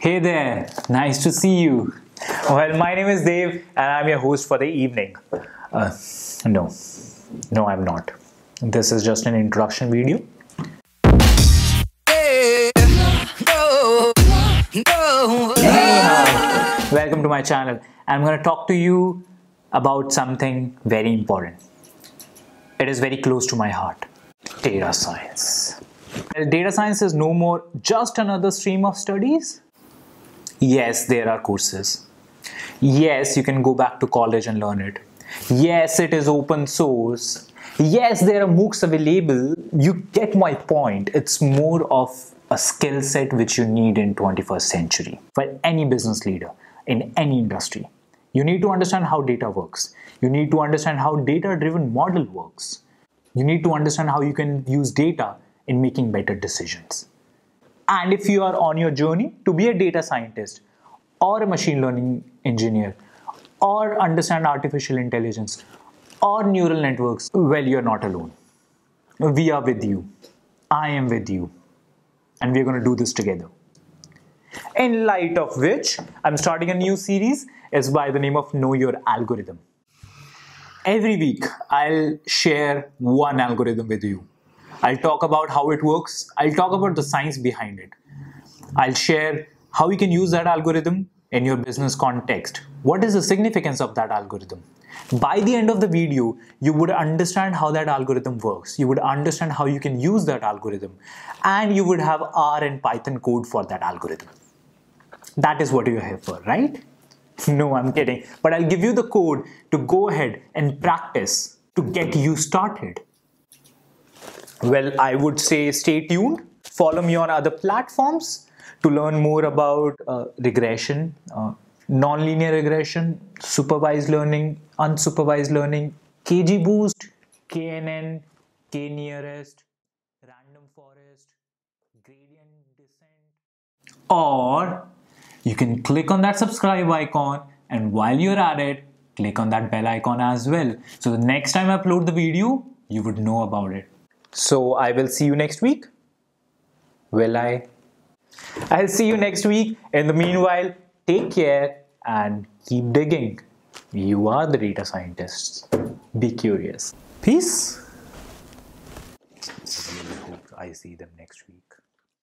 Hey there, nice to see you. Well, my name is Dave and I'm your host for the evening. Uh, no, no, I'm not. This is just an introduction video. Welcome to my channel. I'm going to talk to you about something very important. It is very close to my heart data science. Data science is no more just another stream of studies. Yes, there are courses. Yes, you can go back to college and learn it. Yes, it is open source. Yes, there are MOOCs available. You get my point. It's more of a skill set which you need in 21st century for any business leader in any industry. You need to understand how data works. You need to understand how data driven model works. You need to understand how you can use data in making better decisions. And if you are on your journey to be a data scientist or a machine learning engineer or understand artificial intelligence or neural networks, well, you're not alone. We are with you. I am with you. And we're going to do this together. In light of which, I'm starting a new series is by the name of Know Your Algorithm. Every week, I'll share one algorithm with you. I'll talk about how it works. I'll talk about the science behind it. I'll share how you can use that algorithm in your business context. What is the significance of that algorithm? By the end of the video, you would understand how that algorithm works. You would understand how you can use that algorithm and you would have R and Python code for that algorithm. That is what you're here for, right? No, I'm kidding. But I'll give you the code to go ahead and practice to get you started. Well, I would say stay tuned. Follow me on other platforms to learn more about uh, regression, uh, nonlinear regression, supervised learning, unsupervised learning, XGBoost, KNN, K-nearest, random forest, gradient descent. Or you can click on that subscribe icon and while you're at it, click on that bell icon as well. So the next time I upload the video, you would know about it. So I will see you next week. Will I? I'll see you next week. In the meanwhile, take care and keep digging. You are the data scientists. Be curious. Peace. I see them next week.